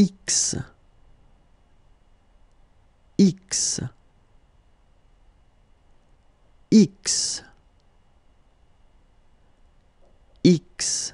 X. X. X. X.